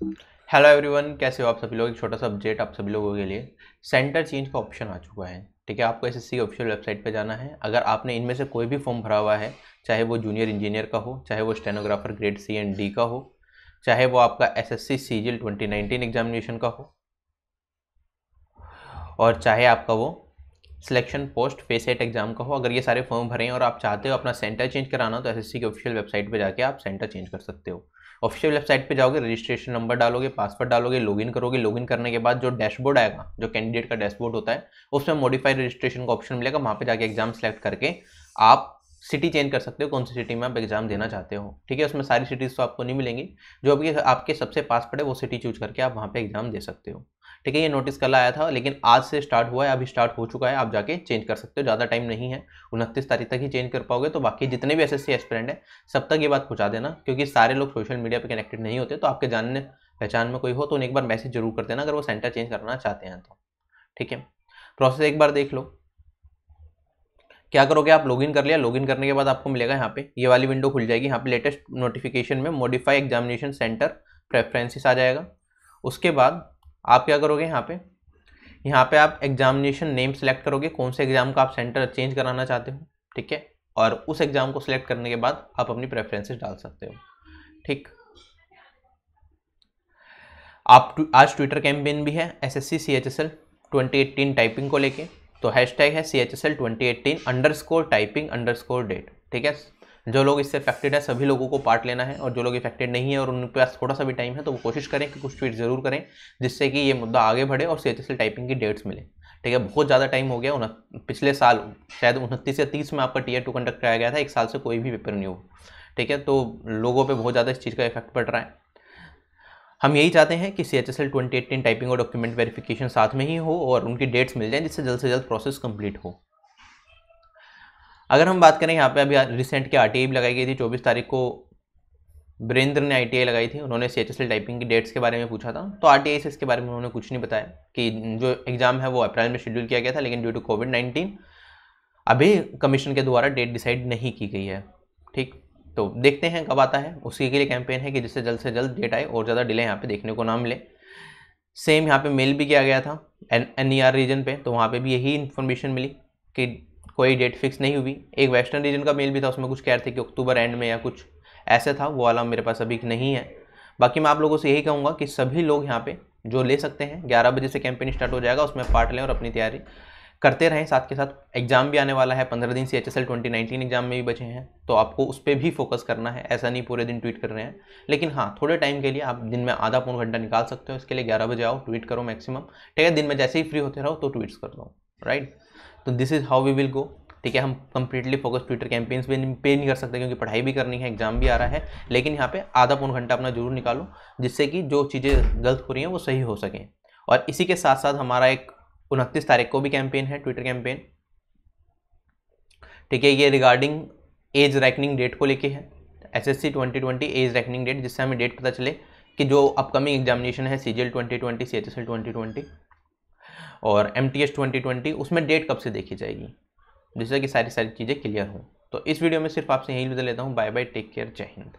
Hello everyone कैसे हो आप सभी लोग? एक छोटा सा अपडेट आप सभी लोगों के लिए। सेंटर चेंज का ऑप्शन आ चुका है, ठीक है? आपको एसएससी ऑफिशियल वेबसाइट पे जाना है। अगर आपने इनमें से कोई भी फॉर्म भरा हुआ है, चाहे वो जूनियर इंजीनियर का हो, चाहे वो stenographer grade C and D का हो, चाहे वो आपका S S C C twenty nineteen examination का हो, और चाहे आपका वो सिलेक्शन पोस्ट फेसेट एग्ज़ाम का हो, अगर ये सारे फॉर्म भरे और आप चाहते हो अपना सेंटर चेंज कराना हो तो एसएससी की ऑफिशियल वेबसाइट पे जाके आप सेंटर चेंज कर सकते हो। ऑफिशियल वेबसाइट पे जाओगे रजिस्ट्रेशन नंबर डालोगे पासवर्ड डालोगे लॉगिन करोगे लॉगिन करने के बाद जो डैशबोर्ड आएगा, जो कैंडिडेट का डैशबोर्ड होता है, उसमें मॉडिफाइड रजिस्ट्रेशन का ऑप्शन मिलेगा, वहाँ पे जाके एग्ज़ाम सेलेक्ट करके आप सिटी चेंज कर सकते हो, कौन सी सिटी में आप एग्ज़ाम देना चाहते हो। ठीक है, उसमें सारी सिटीज़ तो आपको नहीं मिलेंगी, जो अभी आपके सबसे पास पड़े, वो सिटी चूज़ करके आप वहाँ पर एग्ज़ाम दे सकते हो। ठीक है, ये नोटिस कल आया था, लेकिन आज से स्टार्ट हुआ है, अभी स्टार्ट हो चुका है, आप जाके चेंज कर सकते हो, ज़्यादा टाइम नहीं है। उनतीस तारीख तक ही चेंज कर पाओगे तो बाकी जितने भी एस एस एस्पिरेंट हैं, सब तक ये बात पहुँचा देना, क्योंकि सारे लोग सोशल मीडिया पर कनेक्टेड नहीं होते तो आपके जानने, पहचान में कोई हो तो उन्हें एक बार मैसेज ज़रूर कर देना, अगर वो सेंटर चेंज करना चाहते हैं तो। ठीक है प्रोसेस एक बार देख लो। क्या करोगे आप? लॉगिन कर लिया लॉगिन करने के बाद आपको मिलेगा यहाँ पे, ये वाली विंडो खुल जाएगी, यहाँ पे लेटेस्ट नोटिफिकेशन में मॉडिफाई एग्जामिनेशन सेंटर प्रेफरेंसेस आ जाएगा। उसके बाद आप क्या करोगे यहाँ पे? यहाँ पे आप एग्जामिनेशन नेम सेलेक्ट करोगे, कौन से एग्ज़ाम का आप सेंटर चेंज कराना चाहते हो, ठीक है? और उस एग्ज़ाम को सिलेक्ट करने के बाद आप अपनी प्रेफरेंसेस डाल सकते हो, ठीक? आप आज ट्विटर कैंपेन भी है S S C C H S L twenty eighteen typing को लेके तो हैश टैग है C H S L twenty eighteen underscore typing underscore date ठीक है? जो लोग इससे अफेक्टेड है, सभी लोगों को पार्ट लेना है और जो लोग इफेक्टेड नहीं है और उनके पास थोड़ा सा भी टाइम है तो वो कोशिश करें कि कुछ ट्वीट ज़रूर करें, जिससे कि ये मुद्दा आगे बढ़े और एल टाइपिंग की डेट्स मिले। ठीक है, बहुत ज़्यादा टाइम हो गया पिछले साल, शायद उनतीस या तीस में आपका टी टू कंडक्ट कराया गया था, एक साल से कोई भी पेपर नहीं हो। ठीक है तो लोगों पर बहुत ज़्यादा इस चीज़ का इफ़ेक्ट पड़ रहा है। हम यही चाहते हैं कि C H S L twenty eighteen typing और डॉक्यूमेंट वेरिफिकेशन साथ में ही हो और उनकी डेट्स मिल जाएँ, जिससे जल्द से जल्द प्रोसेस कंप्लीट हो। अगर हम बात करें, यहाँ पे अभी रिसेंट की आर भी लगाई गई थी, चौबीस तारीख को वीरेंद्र ने आई लगाई थी, उन्होंने C H S L typing की डेट्स के बारे में पूछा था। तो आरटीआई से इसके बारे में उन्होंने कुछ नहीं बताया कि जो एग्ज़ाम है वो अप्रैल में शेड्यूल किया गया था, लेकिन ड्यू टू कोविड नाइन्टीन अभी कमीशन के द्वारा डेट डिसाइड नहीं की गई है। ठीक? तो देखते हैं कब आता है। उसी के लिए कैंपेन है कि जिससे जल्द से जल्द डेट आए और ज़्यादा डिले यहाँ पे देखने को ना मिले सेम यहाँ पे मेल भी किया गया था N N E R region पे तो वहाँ पे भी यही इन्फॉर्मेशन मिली कि कोई डेट फिक्स नहीं हुई। एक वेस्टर्न रीजन का मेल भी था, उसमें कुछ कह रहे थे कि अक्टूबर एंड में या कुछ ऐसा था, वो वाला मेरे पास अभी नहीं है। बाकी मैं आप लोगों से यही कहूँगा कि सभी लोग यहाँ पे जो ले सकते हैं, ग्यारह बजे से कैंपेन स्टार्ट हो जाएगा, उसमें पार्ट लें और अपनी तैयारी करते रहें। साथ के साथ एग्ज़ाम भी आने वाला है, पंद्रह दिन से H S L twenty nineteen exam में भी बचे हैं तो आपको उस पर भी फोकस करना है, ऐसा नहीं पूरे दिन ट्वीट कर रहे हैं। लेकिन हाँ थोड़े टाइम के लिए आप दिन में आधा पौन घंटा निकाल सकते हो, इसके लिए ग्यारह बजे आओ ट्वीट करो मैक्सिमम ठीक है, दिन में जैसे ही फ्री होते रहो तो ट्वीट्स कर दो। राइट तो this is how we will go ठीक है, हम कंप्लीटली फोकस ट्विटर कैंपेन्स पे पे नहीं कर सकते क्योंकि पढ़ाई भी करनी है एग्ज़ाम भी आ रहा है, लेकिन यहाँ पे आधा पौन घंटा अपना ज़रूर निकालो, जिससे कि जो चीज़ें गलत हो रही हैं वो सही हो सकें। और इसी के साथ साथ हमारा एक उनतीस तारीख को भी कैंपेन है ट्विटर कैंपेन ठीक है, ये रिगार्डिंग एज रैकनिंग डेट को लेके है। S S C twenty twenty age reckoning date जिससे हमें डेट पता चले कि जो अपकमिंग एग्जामिनेशन है C G L twenty twenty C H S L twenty twenty और M T S twenty twenty उसमें डेट कब से देखी जाएगी? जिससे कि सारी सारी चीज़ें क्लियर हों। तो इस वीडियो में सिर्फ़ आपसे यही विदा लेता हूँ। बाय बाय टेक केयर जय हिंद।